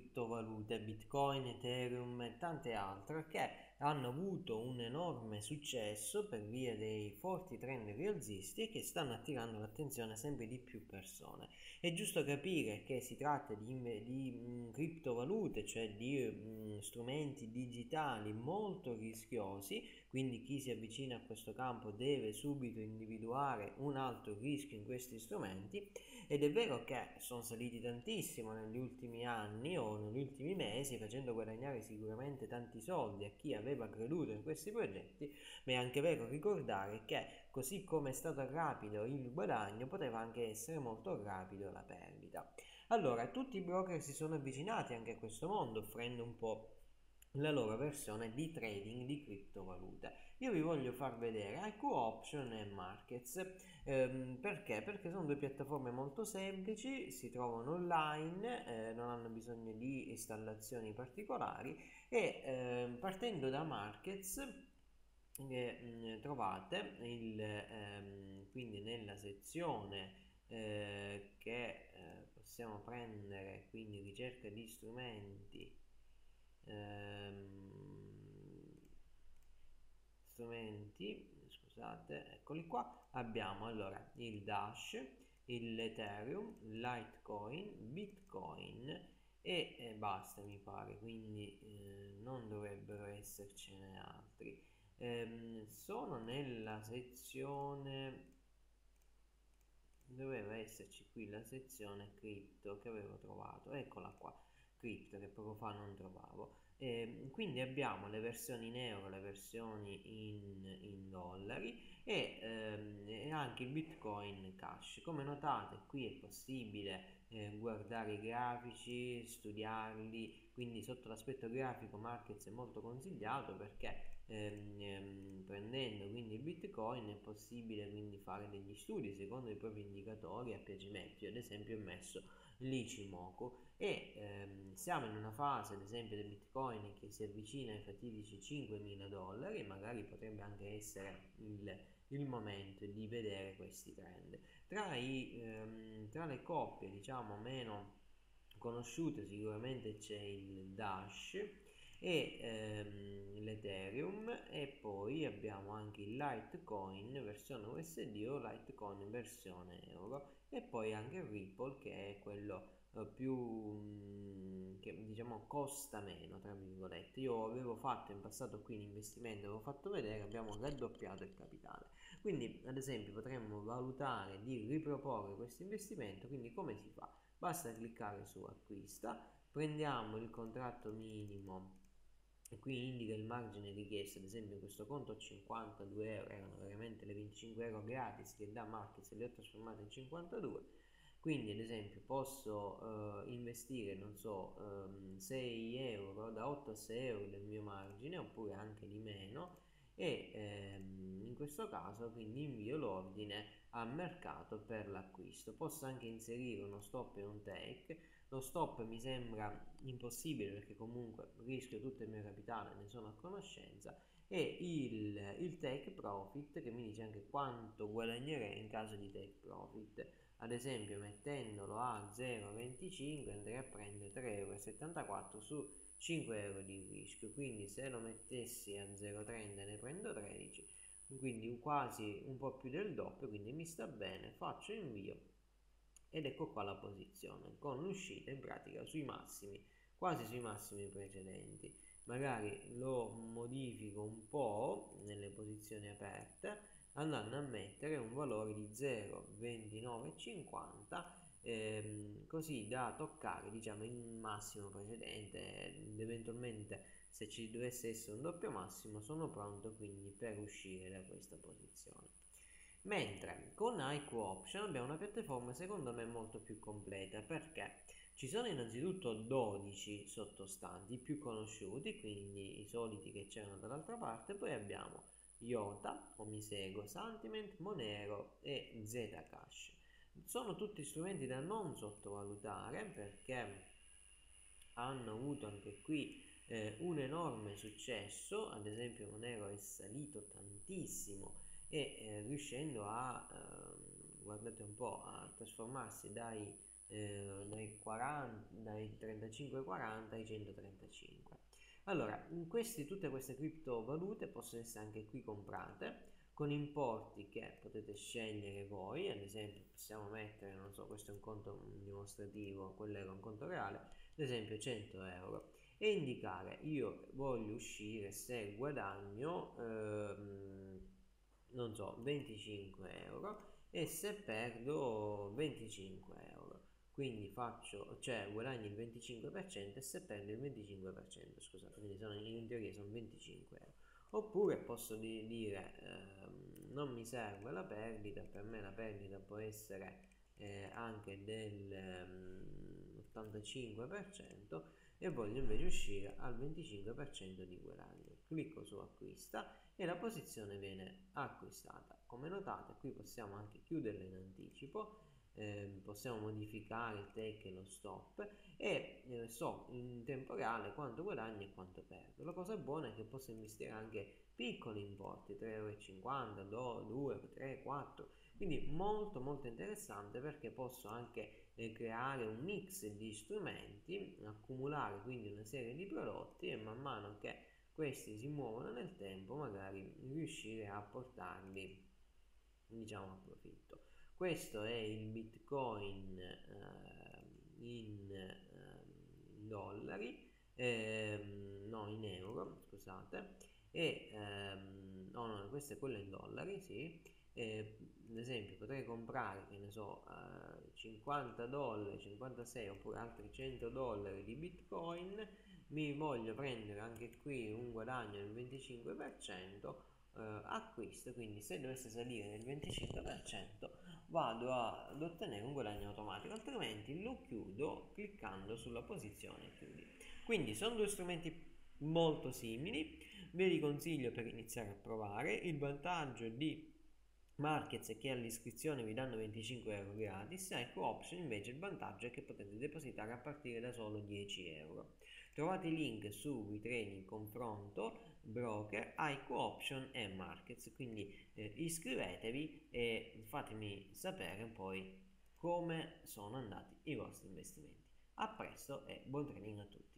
criptovalute, Bitcoin, Ethereum e tante altre che hanno avuto un enorme successo per via dei forti trend rialzisti che stanno attirando l'attenzione sempre di più persone. È giusto capire che si tratta di, di criptovalute, cioè di mh, strumenti digitali molto rischiosi, quindi chi si avvicina a questo campo deve subito individuare un alto rischio in questi strumenti ed è vero che sono saliti tantissimo negli ultimi anni o negli ultimi mesi facendo guadagnare sicuramente tanti soldi a chi aveva creduto in questi progetti, ma è anche vero ricordare che così come è stato rapido il guadagno, poteva anche essere molto rapido la perdita. Allora, tutti i broker si sono avvicinati anche a questo mondo, offrendo un po' la loro versione di trading di criptovalute. Io vi voglio far vedere IQ Option e Markets. Ehm, perché? Perché sono due piattaforme molto semplici, si trovano online, eh, non hanno bisogno di installazioni particolari e eh, partendo da Markets eh, trovate il, ehm, quindi nella sezione eh, che eh, possiamo prendere quindi ricerca di strumenti ehm, strumenti scusate eccoli qua. Abbiamo allora il dash l'ethereum litecoin bitcoin e eh, basta mi pare quindi eh, non dovrebbero essercene altri. Ehm, sono nella sezione doveva esserci qui la sezione cripto che avevo trovato eccola qua cripto che poco fa non trovavo. E quindi abbiamo le versioni in euro, le versioni in, in dollari e, ehm, e, anche il bitcoin cash. Come notate qui è possibile eh, guardare i grafici, studiarli, quindi sotto l'aspetto grafico Markets è molto consigliato perché ehm, ehm, prendendo quindi bitcoin è possibile quindi fare degli studi secondo i propri indicatori a piacimento. Io ad esempio ho messo l'Ichimoku e ehm, siamo in una fase ad esempio del bitcoin che si avvicina ai fatidici 5.000 dollari magari potrebbe anche essere il, il momento di vedere questi trend tra, i, ehm, tra le coppie diciamo meno conosciute sicuramente c'è il Dash e ehm, l'Ethereum e poi abbiamo anche il Litecoin versione USD o Litecoin versione euro e poi anche Ripple che è quello eh, più mm, che diciamo costa meno tra virgolette. Io avevo fatto in passato qui in investimento avevo fatto vedere abbiamo raddoppiato il capitale. Quindi ad esempio potremmo valutare di riproporre questo investimento quindi come si fa? Basta cliccare su acquista prendiamo il contratto minimo e qui indica il margine richiesto ad esempio questo conto 52 euro erano veramente le 25 euro gratis che da Markets le ho trasformate in 52 quindi ad esempio posso uh, investire non so ehm, 6 euro da 8 a 6 euro del mio margine oppure anche di meno e ehm, in questo caso quindi invio l'ordine al mercato per l'acquisto. Posso anche inserire uno stop e un take. Lo stop mi sembra impossibile perché comunque rischio tutto il mio capitale ne sono a conoscenza e il, il take profit che mi dice anche quanto guadagnerei in caso di take profit. Ad esempio mettendolo a 0,25 andrei a prendere 3,74 euro su 5 euro di rischio. Quindi se lo mettessi a 0,30 ne prendo 13 quindi quasi un po' più del doppio quindi mi sta bene faccio invio ed ecco qua la posizione. Con l'uscita in pratica sui massimi quasi sui massimi precedenti magari lo modifico un po' nelle posizioni aperte andando a mettere un valore di 0,2950 ehm, così da toccare diciamo il massimo precedente. Ed eventualmente se ci dovesse essere un doppio massimo sono pronto quindi per uscire da questa posizione. Mentre con IQ Option abbiamo una piattaforma secondo me molto più completa. Perché ci sono innanzitutto 12 sottostanti più conosciuti quindi i soliti che c'erano dall'altra parte poi abbiamo IOTA, Omisego, Sentiment, Monero e Zcash. Sono tutti strumenti da non sottovalutare perché hanno avuto anche qui eh, un enorme successo, ad esempio Monero è salito tantissimo e eh, riuscendo a, eh, guardate un po', a trasformarsi dai eh, dai, 40, dai 35-40 ai 135. Allora, questi, tutte queste criptovalute possono essere anche qui comprate con importi che potete scegliere voi, ad esempio possiamo mettere, non so, questo è un conto dimostrativo, quello era un conto reale, ad esempio 100 euro e indicare io voglio uscire se guadagno ehm, non so 25 euro e se perdo 25 euro quindi faccio cioè guadagni il 25% e se perdo il 25% scusate quindi sono, in teoria sono 25 euro. Oppure posso di, dire ehm, non mi serve la perdita per me la perdita può essere eh, anche del ehm, 85% e voglio invece uscire al 25% di guadagno. Clicco su acquista e la posizione viene acquistata. Come notate qui possiamo anche chiuderla in anticipo eh, possiamo modificare il take e lo stop e eh, so in tempo reale quanto guadagno e quanto perdo. La cosa buona è che posso investire anche piccoli importi 3,50 euro 2 3 4 quindi molto molto interessante perché posso anche eh, creare un mix di strumenti accumulare quindi una serie di prodotti e man mano che questi si muovono nel tempo magari riuscire a portarli diciamo a profitto questo è il bitcoin eh, in eh, dollari ehm, no in euro scusate e ehm, no no questo è quello in dollari sì ad esempio potrei comprare che ne so eh, 50 dollari 56 oppure altri 100 dollari di bitcoin mi voglio prendere anche qui un guadagno del 25% eh, acquisto quindi se dovesse salire del 25% vado ad ottenere un guadagno automatico altrimenti lo chiudo cliccando sulla posizione chiudi quindi sono due strumenti molto simili ve li consiglio per iniziare a provare il vantaggio di Markets è che all'iscrizione vi danno 25 euro gratis, ecco Option invece il vantaggio è che potete depositare a partire da solo 10 euro. Trovate i link su WeTraining Confronto, Broker, IQ Option e Markets, quindi eh, iscrivetevi e fatemi sapere poi come sono andati i vostri investimenti. A presto e buon trading a tutti!